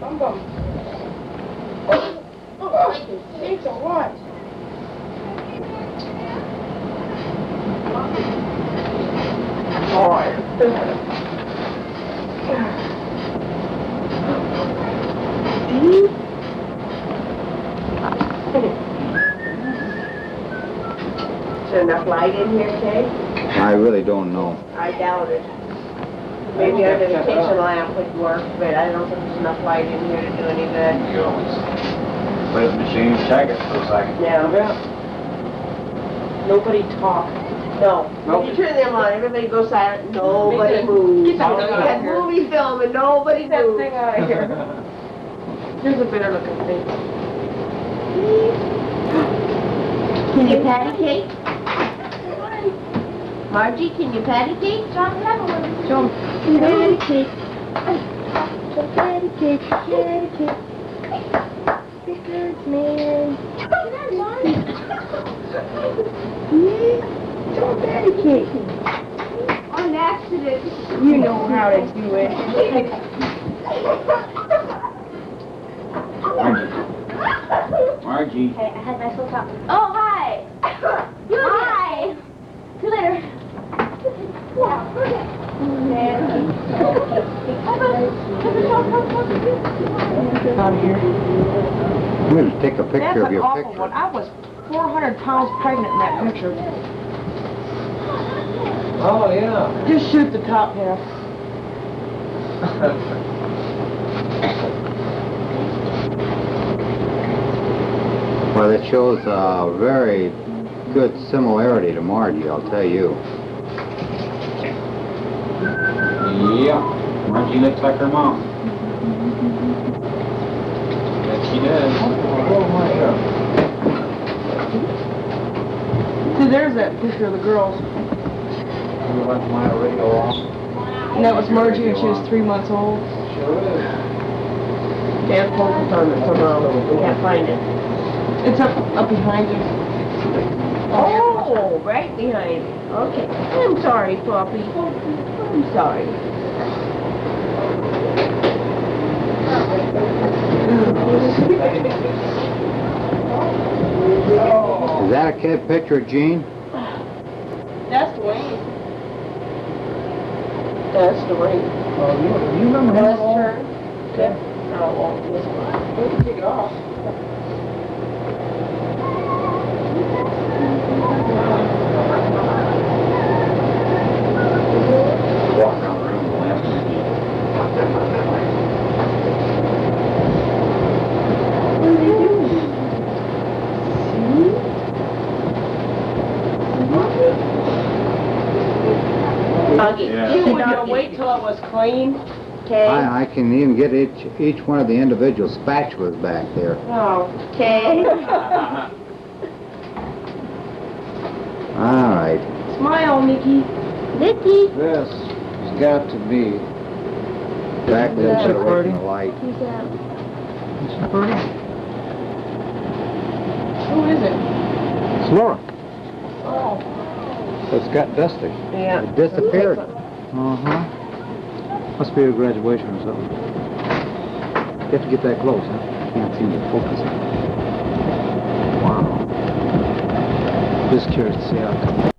Bum bum. Oh, oh, thanks a lot. Is there enough light in here, Kay? I really don't know. I doubt it. Maybe our visitation lamp would work, but I don't think there's enough light in here to do any good. You always put the machine, check it for a second. Yeah. Nobody talk. No. Nope. You turn them on, everybody goes silent, nobody Get moves. that thing out of That here. movie film and nobody Get that moves. thing out of here. Here's a better looking thing. Can you patty cake? Margie, can you patty cake? Show 'em. Patty cake. Patty cake, patty cake. Stickers, man. Don't patty. On accident. You know how to do it. Margie. Margie. Hey, I had my little talk. Oh, hi! hi! See you later. Out of here. I'm going to take a That's picture of an your awful picture. one. I was 400 pounds pregnant in that picture. Oh, yeah. Just shoot the top half. Well, it shows a very good similarity to Margie, I'll tell you. Yeah. Margie looks like her mom. Yes, she does. See, there's that picture of the girls. We left my radio off. And that was Margie when she was three months old. Sure is. Dan focused on it somehow, we can't find it. It's up up behind you. Oh, right behind me. Okay. I'm sorry, Floppy. I'm sorry. Is that a kid picture, of Gene? That's Dwayne. That's the way. Oh, you, you remember Let's turn. Okay. Oh, well, this one. We can take it off. Augie, Yeah. you You would not wouldn't wait till it was clean. Okay. I, I can even get each, each one of the individual spatulas back there. Oh. Okay. All right. Smile, Mickey. Vicky. This has got to be. Back there, that get away from recording? the light. Who's that? Who is it? It's Laura. Oh. It's got dusty. Yeah. It disappeared. Uh-huh. Must be a graduation or something. You have to get that close, huh? Can't seem to focus. Wow. Just curious to see how it comes.